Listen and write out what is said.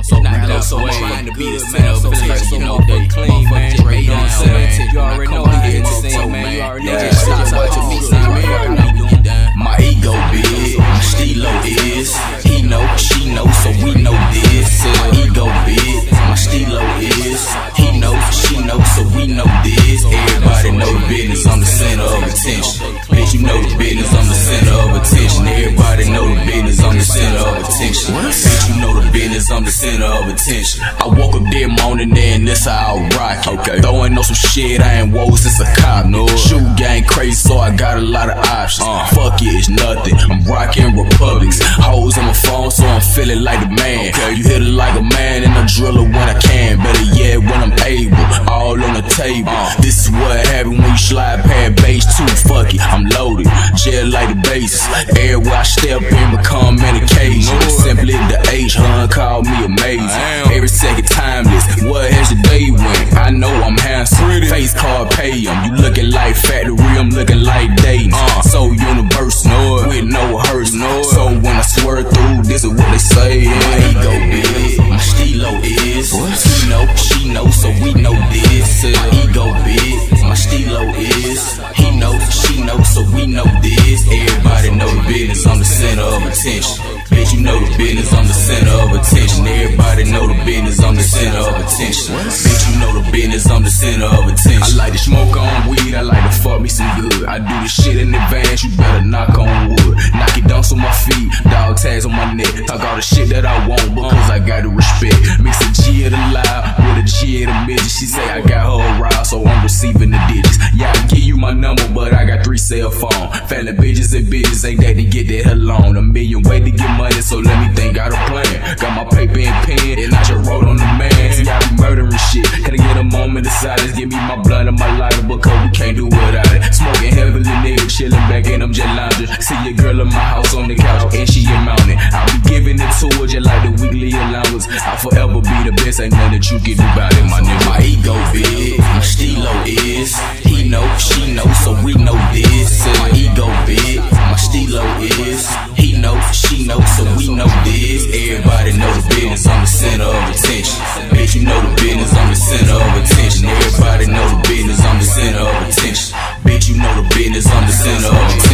I'm so proud of so trying to be the center of attention. You know, they clean, man. You know what I'm saying? You already know how it is, man. You already know Yeah. this shit. Watching me, man. You already know you doing done. My ego big, my stilo is. He know, she know, so we know this. My ego big, my stilo is. He know, she know, so we know this. Everybody know the business, I'm the center of attention. Bitch, you know the business, I'm the center of attention. Everybody know the business, I'm the center of attention. I'm the center of attention. I woke up that morning and this how I rock. it. Okay. Throwing on some shit, I ain't woe since a cop. No. Shoe gang crazy, so I got a lot of options. Uh. Fuck it, it's nothing. I'm rocking Republics. Hoes on my phone, so I'm feeling like a man. You hit it like a man and a driller when I can. Better yet, when I'm able. All on the table. Uh. This is what happen when you slide past base two. Fuck it, I'm loaded. Jail like the bases. Everywhere I step in, become call me amazing. Every second timeless. What has your day went? I know I'm handsome. Face card pay 'em. You looking like factory, I'm looking like Dayton. So universal, with no hurts. No So when I swear through, this is what they say. My ego big, my stilo is. He know, she know, so we know this. Center of attention. Bitch, you know the business, I'm the center of attention. Everybody know the business, I'm the center of attention. Bitch, you know the business, I'm the center of attention. I like to smoke on weed, I like to fuck me some good. I do this shit in advance, you better knock on wood. Knock it down on my feet, dog tags on my neck. Talk all the shit that I want because I got to respect. Mix a G of the loud with a G of the midget. She say I got her aroused, so I'm receiving the digits. Yeah, I give you my number, but I got three cell phone. Family bitches and bitches ain't that to get that alone. A million way to get money, so let me think out a plan. Got my paper and pen, and I just wrote on the man. See, I be murdering shit. Can I get a moment of silence? Give me my blood and my lighter, because we can't do without it. Smoking heavily, nigga, chilling back in them jet lounges. See your girl in my house on the couch, and she get mounted. I'll be giving it to her just like the weekly allowance. I'll forever be the best, ain't nothing that you can do about it, my nigga. My ego big, my stilo is know, she know, so we know this. My ego big, my stilo is. He know, she know, so we know this. Everybody know the business, I'm the center of attention. Bitch, you know the business, I'm the center of attention. Everybody know the business, I'm the center of attention. Bitch, you know the business, I'm the center of attention.